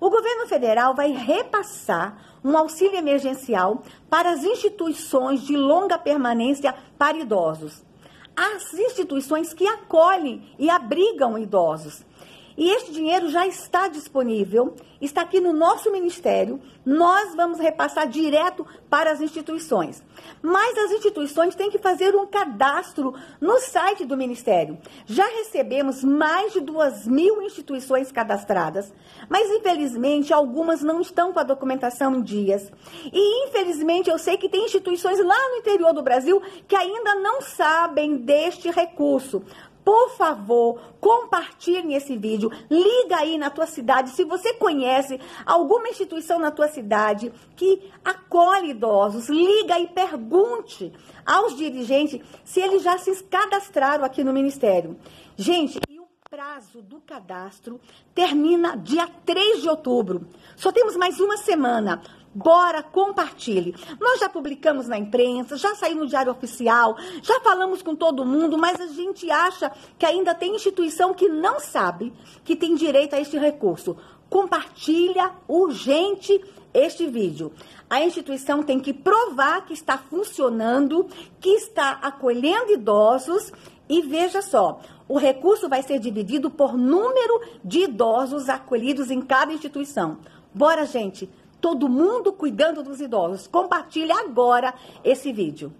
O governo federal vai repassar um auxílio emergencial para as instituições de longa permanência para idosos. As instituições que acolhem e abrigam idosos. E este dinheiro já está disponível, está aqui no nosso ministério. Nós vamos repassar direto para as instituições. Mas as instituições têm que fazer um cadastro no site do ministério. Já recebemos mais de duas mil instituições cadastradas, mas infelizmente algumas não estão com a documentação em dias. E infelizmente eu sei que tem instituições lá no interior do Brasil que ainda não sabem deste recurso. Por favor, compartilhe esse vídeo. Liga aí na tua cidade. Se você conhece alguma instituição na tua cidade que acolhe idosos, liga e pergunte aos dirigentes se eles já se cadastraram aqui no Ministério. Gente, e o prazo do cadastro termina dia 3 de outubro. Só temos mais uma semana. Bora, compartilhe. Nós já publicamos na imprensa, já saiu no Diário Oficial, já falamos com todo mundo, mas a gente acha que ainda tem instituição que não sabe que tem direito a este recurso. Compartilha urgente este vídeo. A instituição tem que provar que está funcionando, que está acolhendo idosos e veja só, o recurso vai ser dividido por número de idosos acolhidos em cada instituição. Bora, gente! Todo mundo cuidando dos idosos. Compartilhe agora esse vídeo.